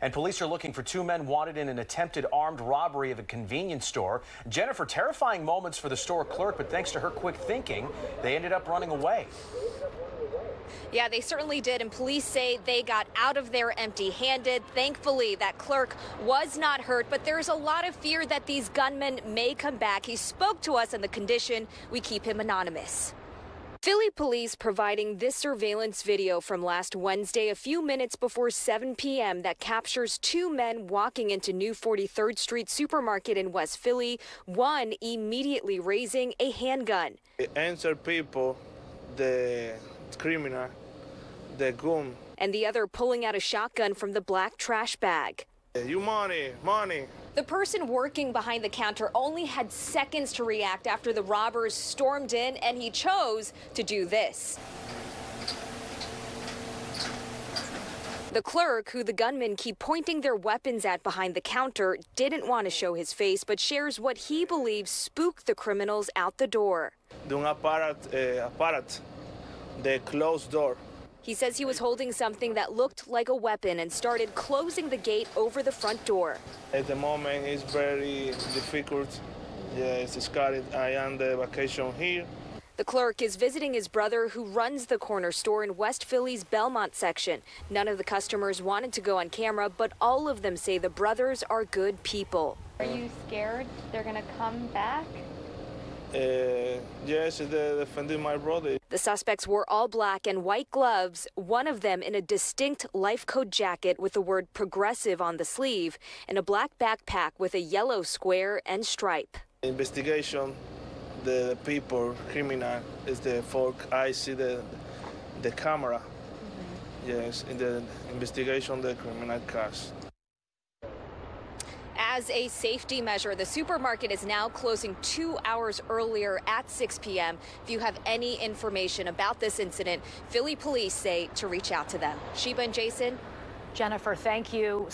And police are looking for two men wanted in an attempted armed robbery of a convenience store. Jennifer, terrifying moments for the store clerk, but thanks to her quick thinking, they ended up running away. Yeah, they certainly did, and police say they got out of there empty handed. Thankfully, that clerk was not hurt, but there's a lot of fear that these gunmen may come back. He spoke to us on the condition we keep him anonymous. Philly police providing this surveillance video from last Wednesday, a few minutes before 7 p.m., that captures two men walking into New 43rd Street supermarket in West Philly, one immediately raising a handgun. Answer people, the criminal, the gun. And the other pulling out a shotgun from the black trash bag. You money, money. The person working behind the counter only had seconds to react after the robbers stormed in, and he chose to do this. The clerk, who the gunmen keep pointing their weapons at behind the counter, didn't want to show his face, but shares what he believes spooked the criminals out the door. De un apparat, uh, apparat, the closed door. He says he was holding something that looked like a weapon and started closing the gate over the front door. At the moment, it's very difficult. Yes, it's scary. I am the vacation here. The clerk is visiting his brother who runs the corner store in West Philly's Belmont section. None of the customers wanted to go on camera, but all of them say the brothers are good people. Are you scared they're going to come back? Uh, yes, they're defending my brother. The suspects wore all black and white gloves, one of them in a distinct life coat jacket with the word progressive on the sleeve, and a black backpack with a yellow square and stripe. Investigation, the people, criminal, is the folk. I see the, the camera. Mm-hmm. Yes, in the investigation, the criminal case. As a safety measure, the supermarket is now closing two hours earlier at 6 p.m. If you have any information about this incident, Philly police say to reach out to them. Shiba and Jason. Jennifer, thank you.